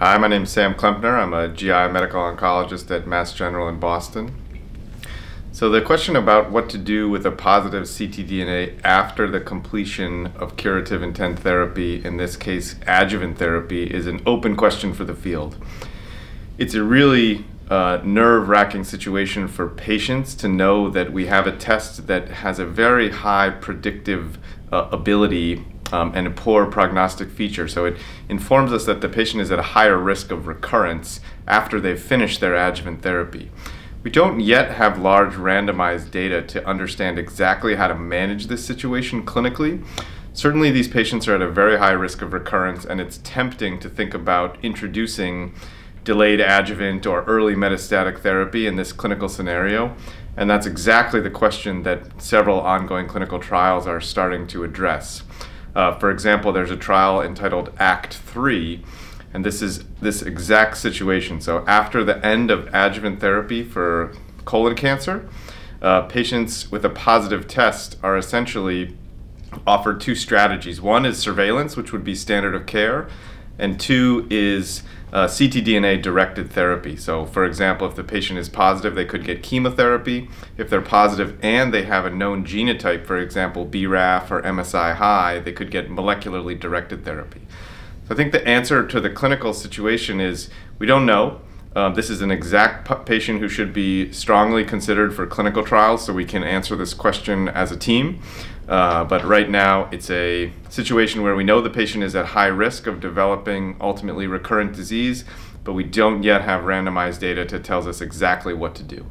Hi, my name is Sam Klempner. I'm a GI medical oncologist at Mass General in Boston. So, the question about what to do with a positive ctDNA after the completion of curative intent therapy, in this case adjuvant therapy, is an open question for the field. It's a really uh, nerve wracking situation for patients to know that we have a test that has a very high predictive uh, ability um, and a poor prognostic feature. So it informs us that the patient is at a higher risk of recurrence after they've finished their adjuvant therapy. We don't yet have large randomized data to understand exactly how to manage this situation clinically. Certainly, these patients are at a very high risk of recurrence, and it's tempting to think about introducing delayed adjuvant or early metastatic therapy in this clinical scenario. And that's exactly the question that several ongoing clinical trials are starting to address. Uh, for example, there's a trial entitled ACT 3, and this is this exact situation. So, after the end of adjuvant therapy for colon cancer, uh, patients with a positive test are essentially offered two strategies. One is surveillance, which would be standard of care, and two is uh, ctDNA directed therapy. So, for example, if the patient is positive, they could get chemotherapy. If they're positive and they have a known genotype, for example, BRAF or MSI high, they could get molecularly directed therapy. So, I think the answer to the clinical situation is we don't know. Uh, this is an exact patient who should be strongly considered for clinical trials, so we can answer this question as a team. Uh, but right now, it's a situation where we know the patient is at high risk of developing ultimately recurrent disease, but we don't yet have randomized data to tell us exactly what to do.